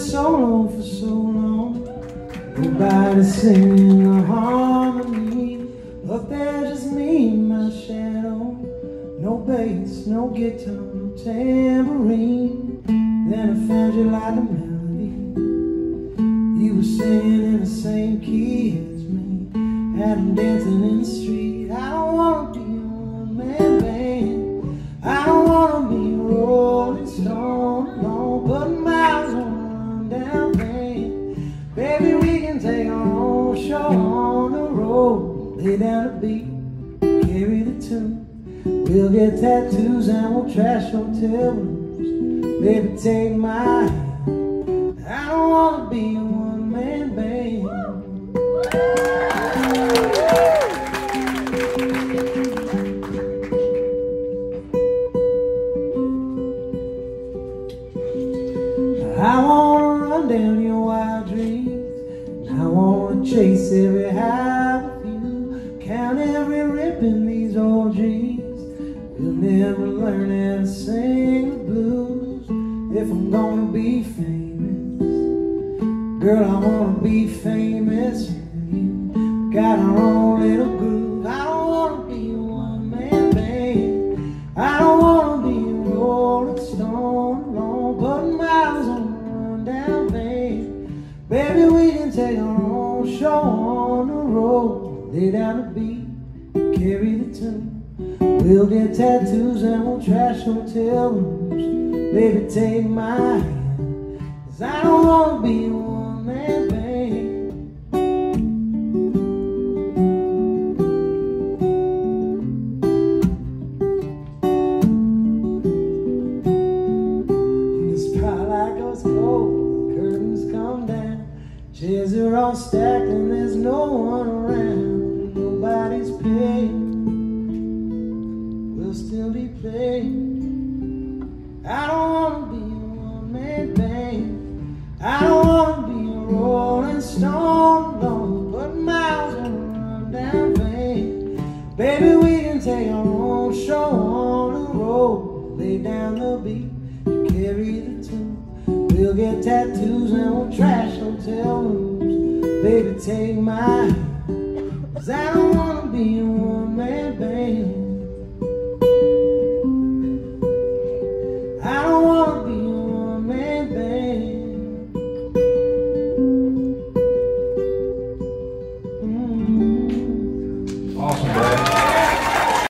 solo for so long. Nobody singing a harmony. Up there just me and my shadow. No bass, no guitar, no tambourine. Then I found you like a melody. You were singing in the same key as me. Had 'em dancing in the street. Oh, on road. Lay down the beat, carry the tune. We'll get tattoos and we'll trash hotel rooms. Baby, take my hand. I don't wanna be a one-man band. I wanna run down your wild dreams. I wanna chase every high never learn how to sing the blues. If I'm gonna be famous, girl, I wanna be famous you. Got our own little groove. I don't wanna be a one-man band. I don't wanna be a rolling stone alone, putting miles on a rundown van. Baby, we can take our own show on the road. Lay down the beat, carry the tune. We'll get tattoos and we'll trash hotel rooms. Baby, take my hand, 'cause I don't wanna be a one-man band. And the spotlight goes cold, curtains come down, chairs are all stacked and there's no be playing. I don't wanna be a one-man band. I don't wanna be a rolling stone alone, put miles on a rundown van. Baby, we can take our own show on the road, lay down the beat, you carry the tune. We'll get tattoos and we'll trash hotel rooms. Baby, take my hand, 'cause I don't wanna be a one-man band.